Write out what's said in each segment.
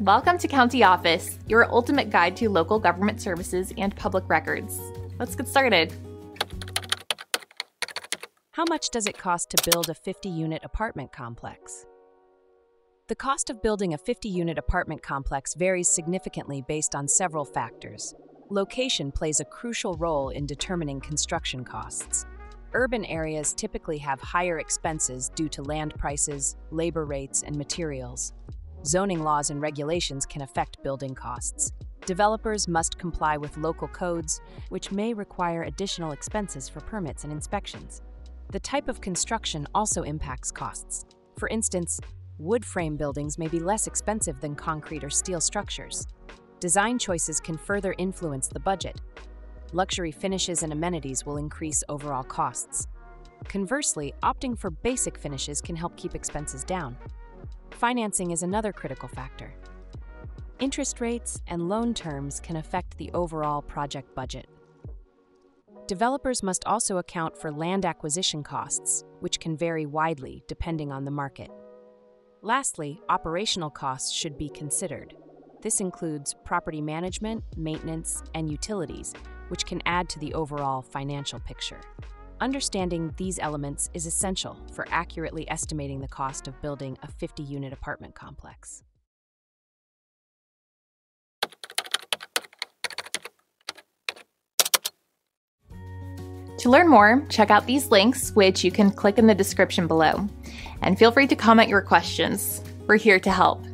Welcome to County Office, your ultimate guide to local government services and public records. Let's get started. How much does it cost to build a 50 unit apartment complex? The cost of building a 50 unit apartment complex varies significantly based on several factors. Location plays a crucial role in determining construction costs. Urban areas typically have higher expenses due to land prices, labor rates, and materials. Zoning laws and regulations can affect building costs. Developers must comply with local codes, which may require additional expenses for permits and inspections. The type of construction also impacts costs. For instance, wood frame buildings may be less expensive than concrete or steel structures. Design choices can further influence the budget. Luxury finishes and amenities will increase overall costs. Conversely, opting for basic finishes can help keep expenses down. Financing is another critical factor. Interest rates and loan terms can affect the overall project budget. Developers must also account for land acquisition costs, which can vary widely depending on the market. Lastly, operational costs should be considered. This includes property management, maintenance, and utilities, which can add to the overall financial picture. Understanding these elements is essential for accurately estimating the cost of building a 50 unit apartment complex. To learn more, check out these links, which you can click in the description below. And feel free to comment your questions. We're here to help.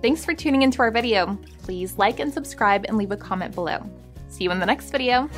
Thanks for tuning into our video. Please like and subscribe and leave a comment below. See you in the next video.